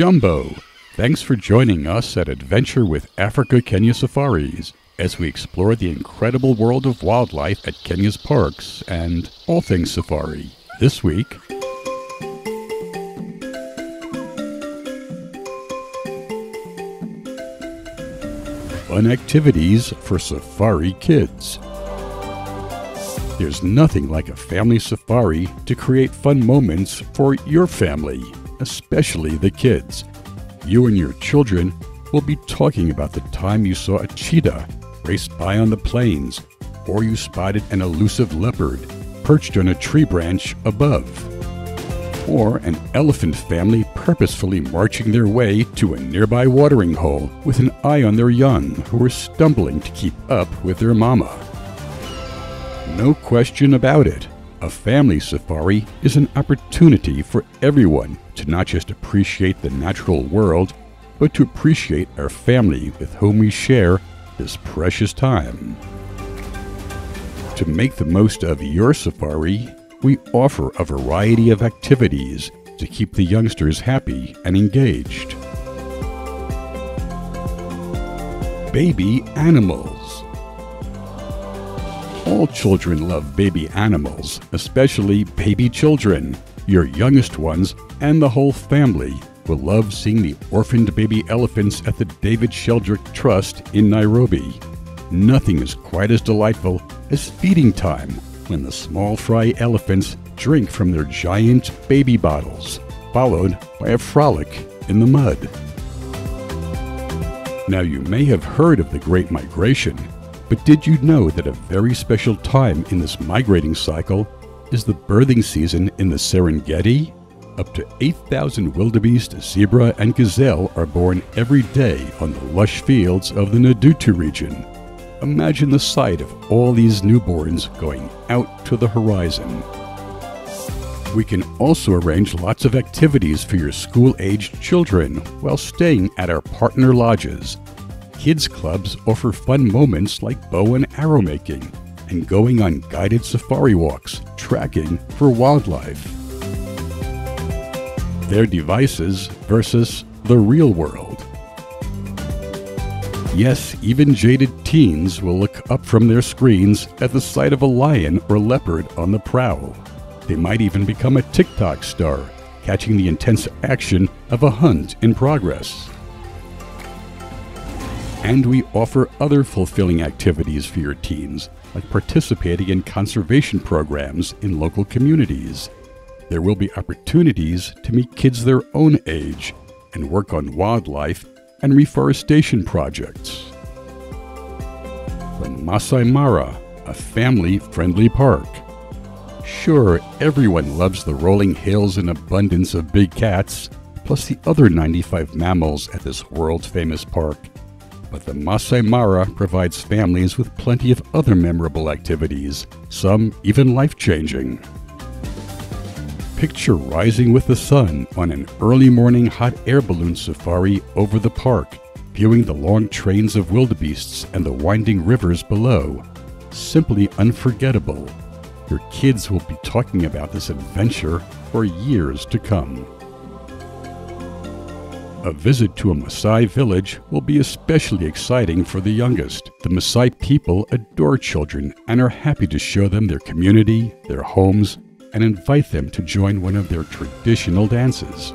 Jambo. Thanks for joining us at Adventure with Africa Kenya Safaris as we explore the incredible world of wildlife at Kenya's parks and all things safari. This week, fun activities for safari kids. There's nothing like a family safari to create fun moments for your family, especially the kids. You and your children will be talking about the time you saw a cheetah race by on the plains, or you spotted an elusive leopard perched on a tree branch above, or an elephant family purposefully marching their way to a nearby watering hole with an eye on their young who were stumbling to keep up with their mama. No question about it. A family safari is an opportunity for everyone to not just appreciate the natural world, but to appreciate our family with whom we share this precious time. To make the most of your safari, we offer a variety of activities to keep the youngsters happy and engaged. Baby animals. All children love baby animals, especially baby children. Your youngest ones and the whole family will love seeing the orphaned baby elephants at the David Sheldrick Trust in Nairobi. Nothing is quite as delightful as feeding time when the small fry elephants drink from their giant baby bottles, followed by a frolic in the mud. Now, you may have heard of the Great Migration, but did you know that a very special time in this migrating cycle is the birthing season in the Serengeti? Up to 8,000 wildebeest, zebra, and gazelle are born every day on the lush fields of the Ndutu region. Imagine the sight of all these newborns going out to the horizon. We can also arrange lots of activities for your school aged children while staying at our partner lodges. Kids clubs offer fun moments like bow and arrow making and going on guided safari walks, tracking for wildlife their devices versus the real world. Yes, even jaded teens will look up from their screens at the sight of a lion or leopard on the prowl. They might even become a TikTok star, catching the intense action of a hunt in progress. And we offer other fulfilling activities for your teens, like participating in conservation programs in local communities there will be opportunities to meet kids their own age and work on wildlife and reforestation projects. The Masai Mara, a family friendly park. Sure, everyone loves the rolling hills and abundance of big cats, plus the other 95 mammals at this world famous park. But the Masai Mara provides families with plenty of other memorable activities, some even life changing. Picture rising with the sun on an early morning hot air balloon safari over the park, viewing the long trains of wildebeests and the winding rivers below. Simply unforgettable. Your kids will be talking about this adventure for years to come. A visit to a Maasai village will be especially exciting for the youngest. The Maasai people adore children and are happy to show them their community, their homes, and invite them to join one of their traditional dances.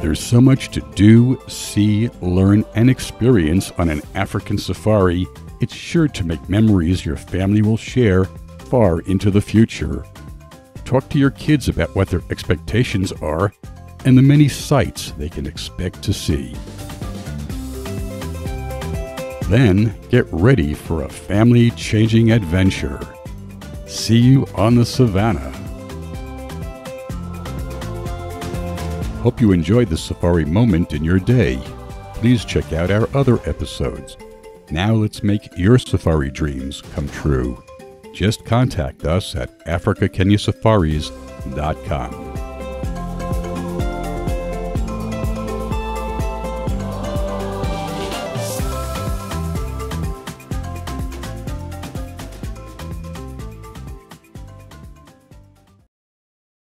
There's so much to do, see, learn, and experience on an African safari, it's sure to make memories your family will share far into the future. Talk to your kids about what their expectations are and the many sights they can expect to see. Then get ready for a family changing adventure. See you on the savannah. Hope you enjoyed the safari moment in your day. Please check out our other episodes. Now let's make your safari dreams come true. Just contact us at africakenyasafaris.com.